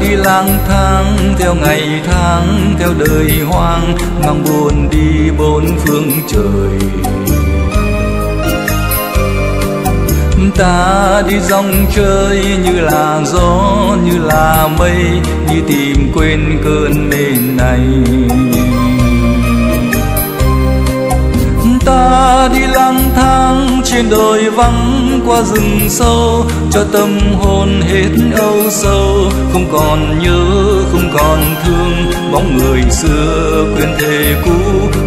đi lang thang, theo ngày tháng, theo đời hoang, mang buồn đi bốn phương trời. Ta đi dòng chơi như là gió, như là mây, như tìm quên cơn mê này. Ta đi lang thang trên đồi vắng qua rừng sâu, cho tâm hồn hết âu sâu không còn nhớ, không còn thương. Bóng người xưa quên thề cũ,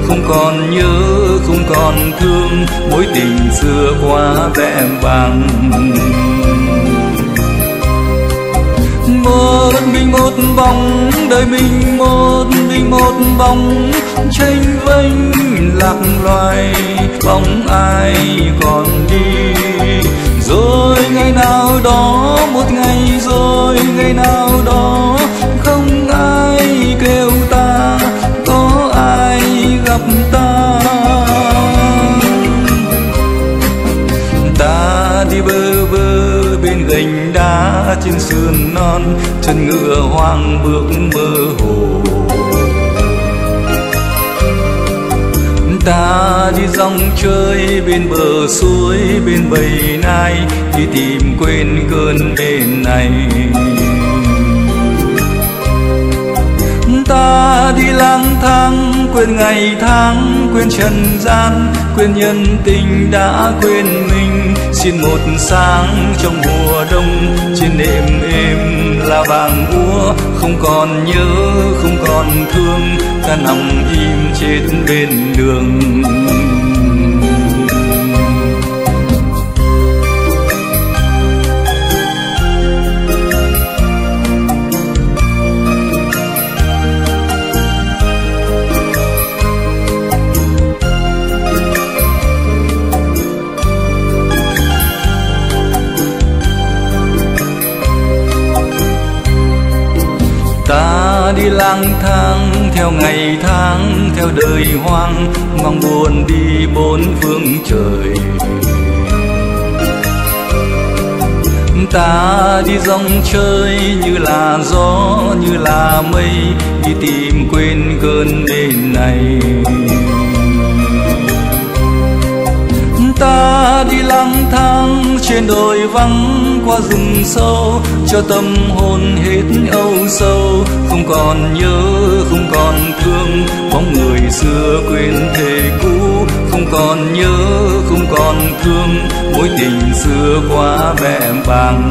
không còn nhớ, không còn thương. Mối tình xưa quá vẽ vàng. Một mình một bóng, đời mình một mình một bóng. Tranh vênh lạc loài, bóng ai còn đi. Rồi ngày nào đó rồi nào đó không ai kêu ta, có ai gặp ta. Ta đi bơ vơ bên gành đá trên sườn non, chân ngựa hoang bước mơ hồ. Ta đi dòng chơi bên bờ suối, bên bầy nai, đi tìm quên cơn mê này. Ta đi lang thang, quên ngày tháng, quên trần gian, quên nhân tình đã quên mình. Xin một sáng trong mùa đông, trên đêm êm là vàng úa, không còn nhớ, không còn thương, ta nằm im chết bên đường. Ta đi lang thang, theo ngày tháng, theo đời hoang, mong buồn đi bốn phương trời. Ta đi dòng chơi như là gió, như là mây, đi tìm quên cơn mê này. Ta đi lang thang trên đồi vắng qua rừng sâu, cho tâm hồn hết âu sâu. Không còn nhớ, không còn thương, bóng người xưa quên thề cũ. Không còn nhớ, không còn thương, mối tình xưa quá vẻ vàng.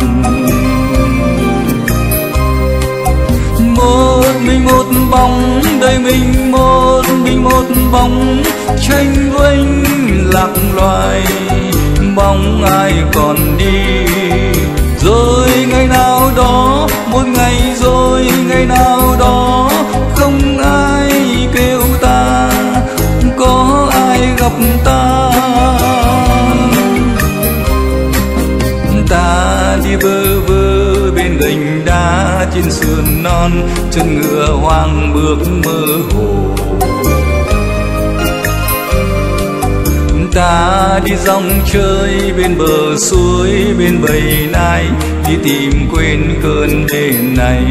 Một mình một bóng, đời mình một mình một bóng, tranh vinh lạc loài bóng ai còn đi. Rồi ngày nào đó, một ngày rồi ngày nào đó, không ai kêu ta, có ai gặp ta. Ta đi bơ vơ bên gành đá trên sườn non, chân ngựa hoang bước mơ hồ. Ta đi dòng chơi bên bờ suối, bên bầy nai, đi tìm quên cơn mê này.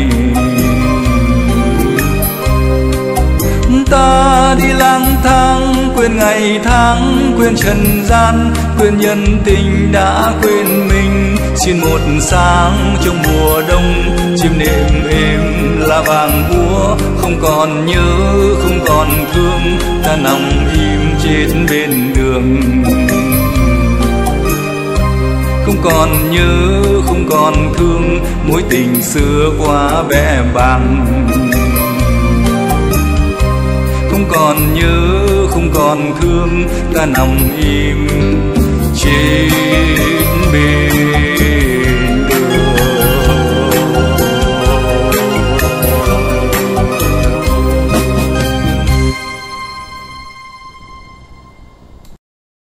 Ta đi lang thang, quên ngày tháng, quên trần gian, quên nhân tình đã quên mình. Xin một sáng trong mùa đông chim nệm êm vàng úa không còn nhớ, không còn thương, ta nằm im chết bên đường. Không còn nhớ, không còn thương, mối tình xưa quá bé bàng. Không còn nhớ, không còn thương, ta nằm im trên bên